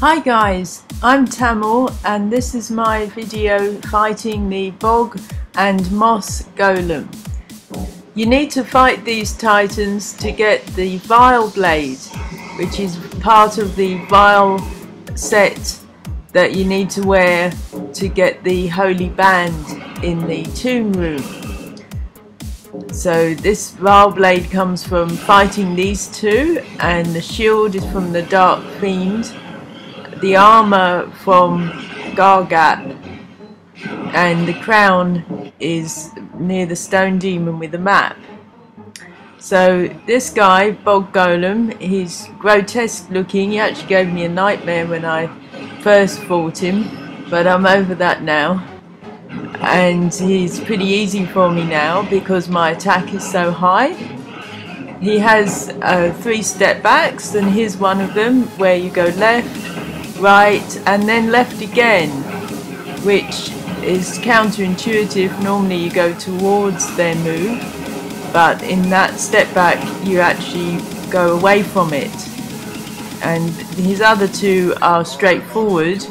Hi guys, I'm TamL and this is my video fighting the Bog and Moss Golem. You need to fight these titans to get the Vile Blade, which is part of the Vile set that you need to wear to get the Holy Band in the Tomb Room. So this Vile Blade comes from fighting these two and the shield is from the Dark Fiend the armor from Gargat and the crown is near the stone demon with the map. So this guy, Bog Golem, he's grotesque looking. He actually gave me a nightmare when I first fought him, but I'm over that now. And he's pretty easy for me now because my attack is so high. He has uh, three step backs and here's one of them where you go left, right and then left again which is counterintuitive. Normally you go towards their move but in that step back you actually go away from it. And his other two are straightforward.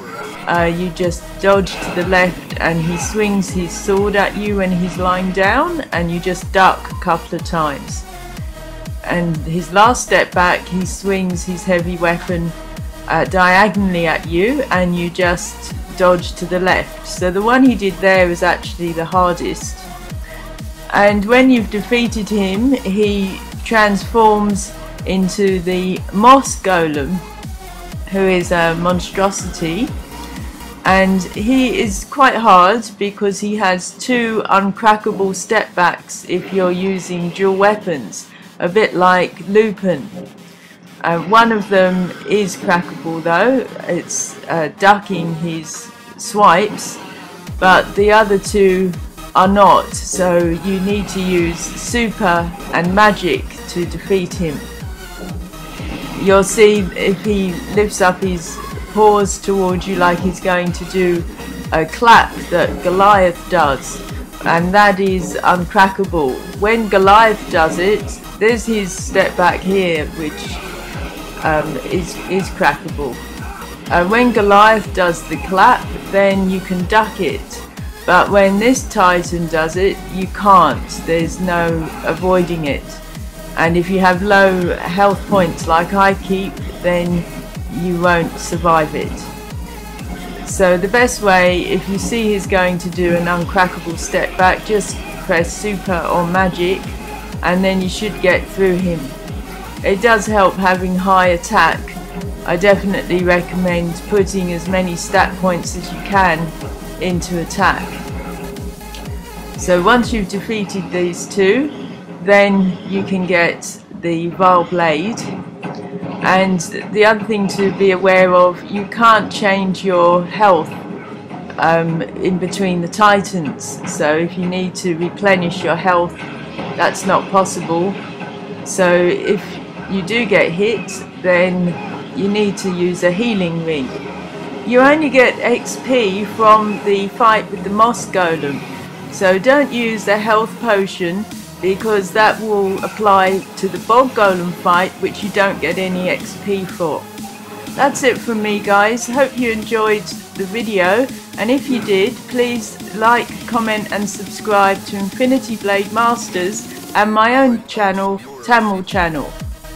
Uh, you just dodge to the left and he swings his sword at you when he's lying down and you just duck a couple of times. And his last step back he swings his heavy weapon uh, diagonally at you and you just dodge to the left. So the one he did there is actually the hardest. And when you've defeated him, he transforms into the Moss Golem, who is a monstrosity. And he is quite hard because he has two uncrackable step backs if you're using dual weapons, a bit like Lupin. Uh, one of them is crackable though, it's uh, ducking his swipes, but the other two are not, so you need to use super and magic to defeat him. You'll see if he lifts up his paws towards you like he's going to do a clap that Goliath does, and that is uncrackable. When Goliath does it, there's his step back here, which um, is, is crackable. Uh, when Goliath does the clap, then you can duck it. But when this Titan does it, you can't. There's no avoiding it. And if you have low health points like I keep, then you won't survive it. So the best way, if you see he's going to do an uncrackable step back, just press super or magic and then you should get through him. It does help having high attack. I definitely recommend putting as many stat points as you can into attack. So once you've defeated these two, then you can get the Vile Blade. And the other thing to be aware of, you can't change your health um, in between the titans. So if you need to replenish your health, that's not possible. So if you do get hit, then you need to use a healing ring. You only get XP from the fight with the Moss Golem, so don't use the health potion because that will apply to the Bog Golem fight which you don't get any XP for. That's it from me guys, hope you enjoyed the video and if you did please like, comment and subscribe to Infinity Blade Masters and my own channel, TamL channel.